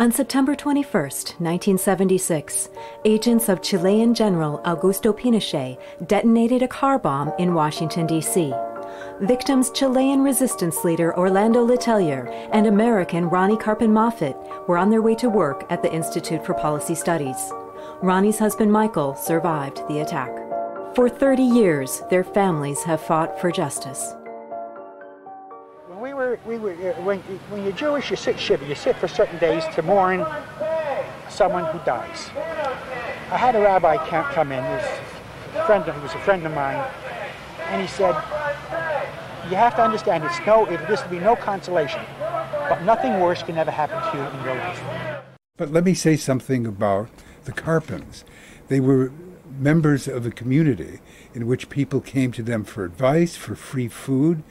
On September 21, 1976, agents of Chilean General Augusto Pinochet detonated a car bomb in Washington, D.C. Victims Chilean resistance leader Orlando Letelier and American Ronni Karpen Moffitt were on their way to work at the Institute for Policy Studies. Ronni's husband Michael survived the attack. For 30 years, their families have fought for justice were, we were, uh, when, when you're Jewish, you sit shiva. You sit for certain days to mourn someone who dies. I had a rabbi come in, a friend, was a friend of mine, and he said, you have to understand, it's no, it, this will be no consolation, but nothing worse can ever happen to you in your life. But let me say something about the Karpens. They were members of a community in which people came to them for advice, for free food.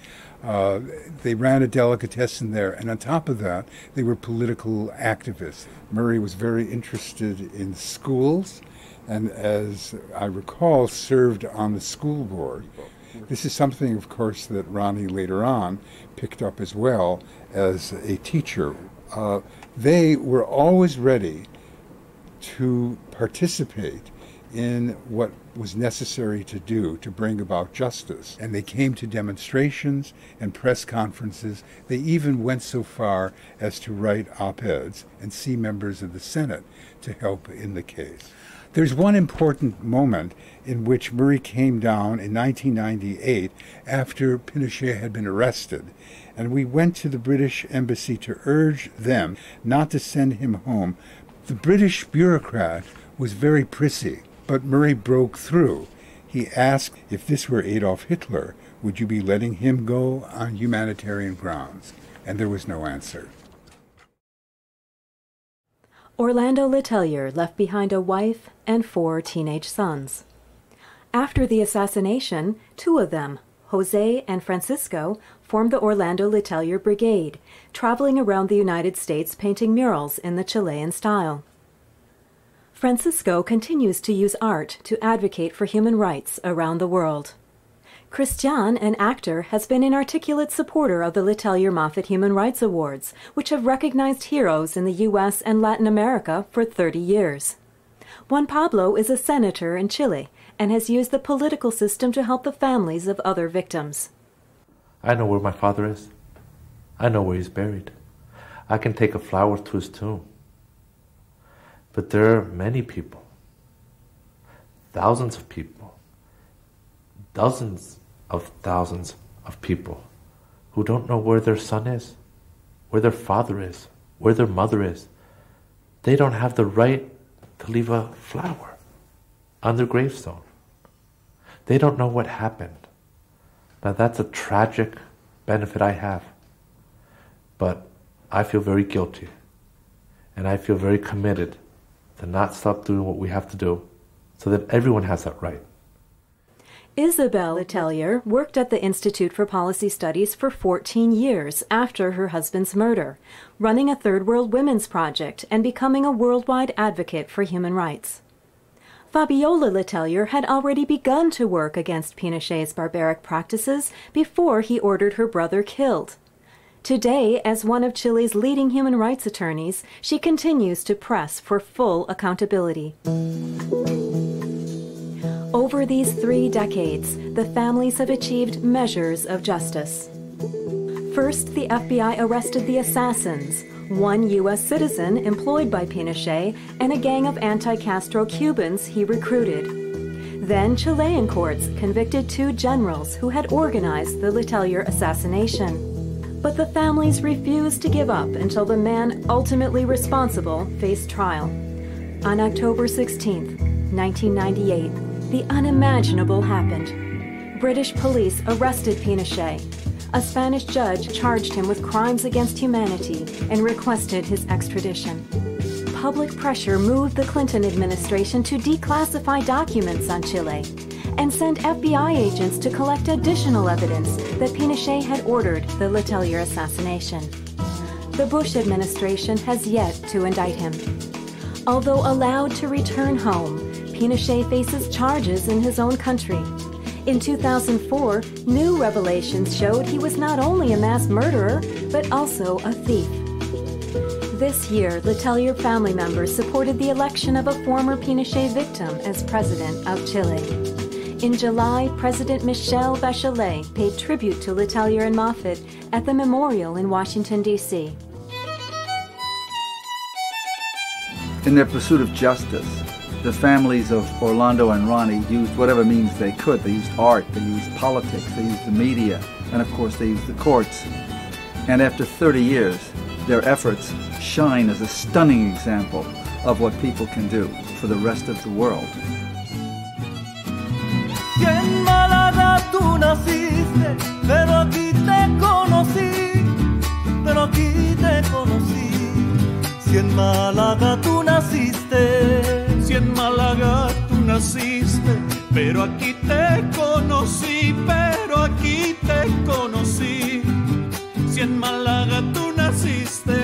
Uh, they ran a delicatessen there, and on top of that, they were political activists. Murray was very interested in schools, and as I recall, served on the school board. This is something, of course, that Ronni later on picked up as well as a teacher. Uh, they were always ready to participate in what was necessary to do to bring about justice. And they came to demonstrations and press conferences. They even went so far as to write op eds and see members of the Senate to help in the case. There's one important moment in which Murray came down in 1998 after Pinochet had been arrested, and we went to the British embassy to urge them not to send him home. The British bureaucrat was very prissy but Murray broke through. He asked if this were Adolf Hitler, would you be letting him go on humanitarian grounds? And there was no answer. Orlando Letelier left behind a wife and four teenage sons. After the assassination, two of them, Jose and Francisco, formed the Orlando Letelier Brigade, traveling around the United States painting murals in the Chilean style. Francisco continues to use art to advocate for human rights around the world. Christian, an actor, has been an articulate supporter of the Letelier Moffitt Human Rights Awards, which have recognized heroes in the U.S. and Latin America for 30 years. Juan Pablo is a senator in Chile and has used the political system to help the families of other victims. I know where my father is. I know where he's buried. I can take a flower to his tomb. But there are many people, thousands of people, dozens of thousands of people who don't know where their son is, where their father is, where their mother is. They don't have the right to leave a flower on their gravestone. They don't know what happened. Now that's a tragic benefit I have. But I feel very guilty. And I feel very committed to not stop doing what we have to do so that everyone has that right. Isabel Letelier worked at the Institute for Policy Studies for 14 years after her husband's murder, running a Third World Women's Project and becoming a worldwide advocate for human rights. Fabiola Letelier had already begun to work against Pinochet's barbaric practices before he ordered her brother killed. Today, as one of Chile's leading human rights attorneys, she continues to press for full accountability. Over these three decades, the families have achieved measures of justice. First, the FBI arrested the assassins, one U.S. citizen employed by Pinochet and a gang of anti Castro Cubans he recruited. Then, Chilean courts convicted two generals who had organized the Letelier assassination. But the families refused to give up until the man ultimately responsible faced trial. On October 16, 1998, the unimaginable happened. British police arrested Pinochet a Spanish judge charged him with crimes against humanity and requested his extradition. Public pressure moved the Clinton administration to declassify documents on Chile and sent FBI agents to collect additional evidence that Pinochet had ordered the Letelier assassination. The Bush administration has yet to indict him. Although allowed to return home, Pinochet faces charges in his own country in 2004, new revelations showed he was not only a mass murderer, but also a thief. This year, Letelier family members supported the election of a former Pinochet victim as president of Chile. In July, President Michelle Bachelet paid tribute to Letelier and Moffitt at the memorial in Washington, D.C. In their pursuit of justice, the families of Orlando and Ronni used whatever means they could. They used art, they used politics, they used the media, and of course they used the courts. And after 30 years, their efforts shine as a stunning example of what people can do for the rest of the world. Si en Málaga tú naciste si en Málaga tú naciste, pero aquí te conocí, pero aquí te conocí. Si en Málaga tú naciste,